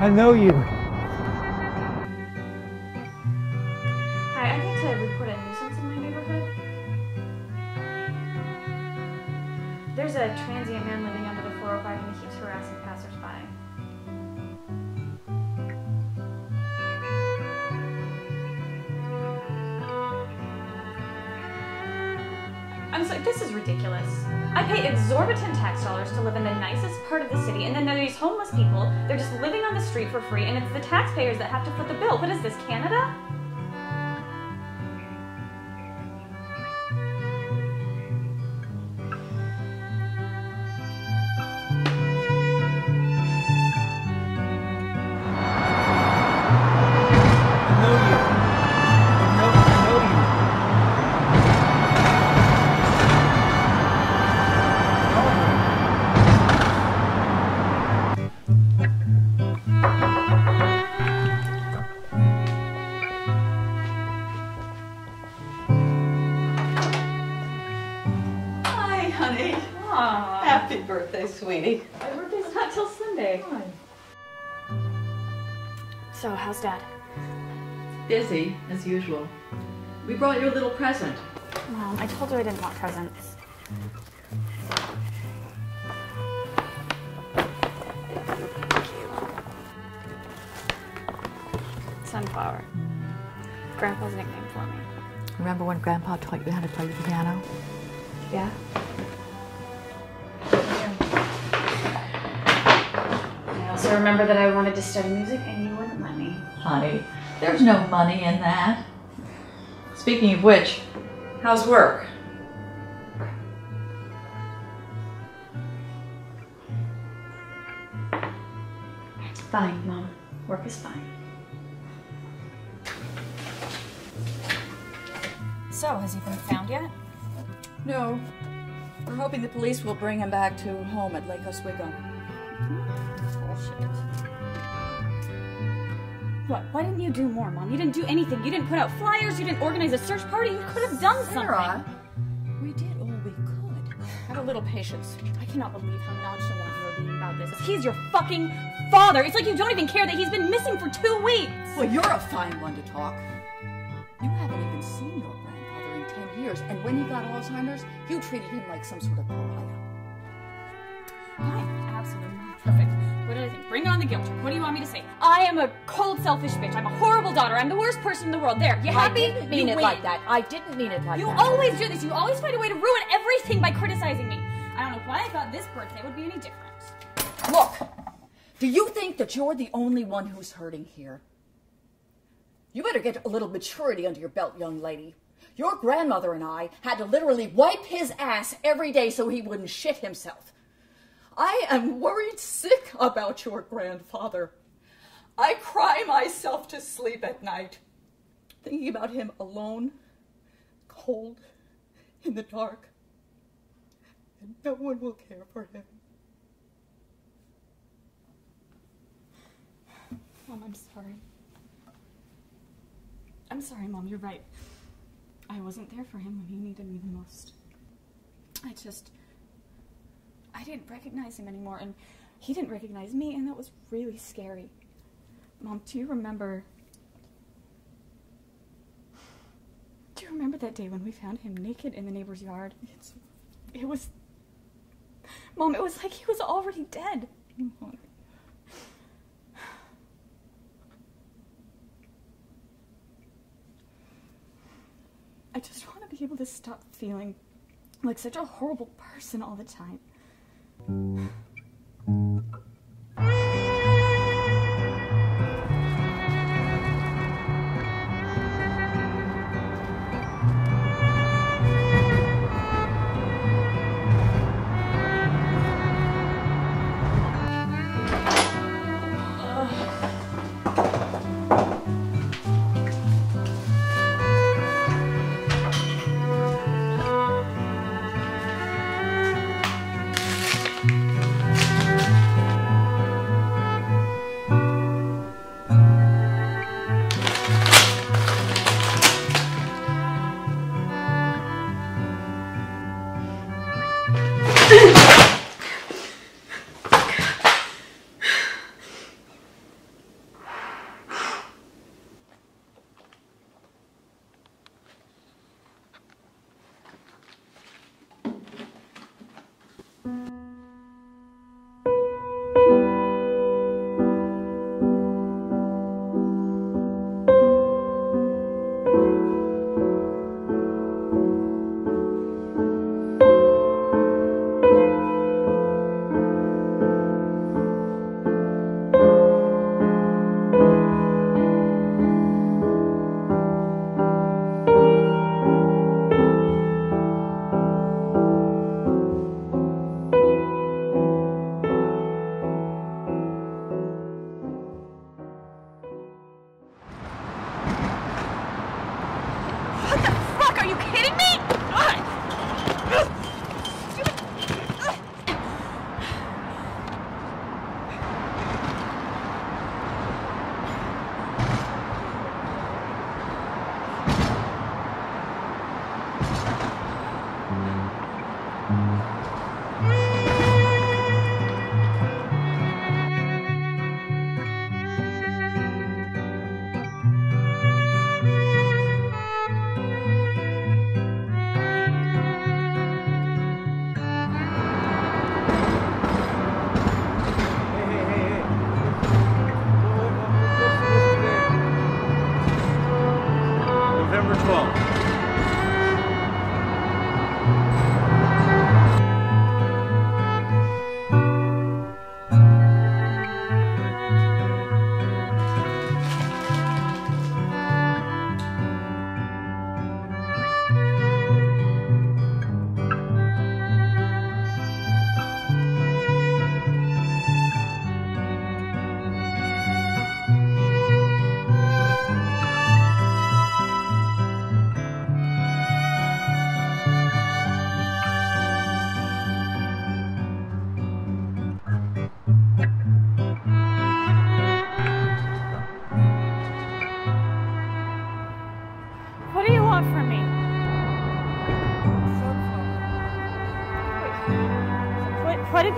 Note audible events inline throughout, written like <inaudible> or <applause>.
I know you. Hi, I'd like to report a nuisance in my neighborhood. There's a transient man living under the 405 and he keeps harassing passersby. Ridiculous. I pay exorbitant tax dollars to live in the nicest part of the city, and then there are these homeless people. They're just living on the street for free, and it's the taxpayers that have to foot the bill. What is this, Canada? Honey. Aw. Happy birthday, sweetie. My birthday's not till Sunday. So, how's Dad? Busy, as usual. We brought you a little present. Mom, I told you I didn't want presents. Sunflower. Grandpa's nickname for me. Remember when Grandpa taught you how to play the piano? Yeah? I remember that I wanted to study music and you wouldn't let me. Honey, there's no money in that. Speaking of which, how's work? Fine, Mom. Work is fine. So, has he been found yet? No. We're hoping the police will bring him back to home at Lake Oswego. Hmm. Bullshit. What? Why didn't you do more, Mom? You didn't do anything. You didn't put out flyers. You didn't organize a search party. You could have done Sarah, something. we did all we could. Have a little patience. I cannot believe how nonchalant you are being about this. He's your fucking father. It's like you don't even care that he's been missing for two weeks. Well, you're a fine one to talk. You haven't even seen your grandfather in ten years, and when he got Alzheimer's, you treated him like some sort of pariah. Guilt. What do you want me to say? I am a cold, selfish bitch. I'm a horrible daughter. I'm the worst person in the world. There, you happy? I didn't mean You it win. like that. I didn't mean it like You that. You always do this. You always find a way to ruin everything by criticizing me. I don't know why I thought this birthday would be any different. Look, do you think that you're the only one who's hurting here? You better get a little maturity under your belt, young lady. Your grandmother and I had to literally wipe his ass every day so he wouldn't shit himself. I am worried sick about your grandfather. I cry myself to sleep at night, thinking about him alone, cold, in the dark, and no one will care for him. Mom, I'm sorry. I'm sorry, Mom. You're right. I wasn't there for him when he needed me the most. I just. Didn't recognize him anymore, and he didn't recognize me, and that was really scary. Mom, do you remember. Do you remember that day when we found him naked in the neighbor's yard? It's, it was. Mom, it was like he was already dead. <sighs> I just want to be able to stop feeling like such a horrible person all the time.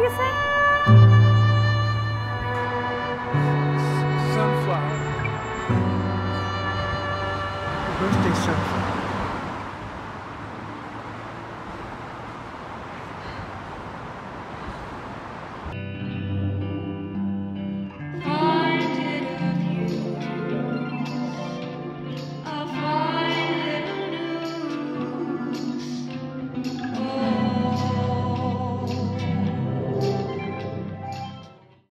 You say?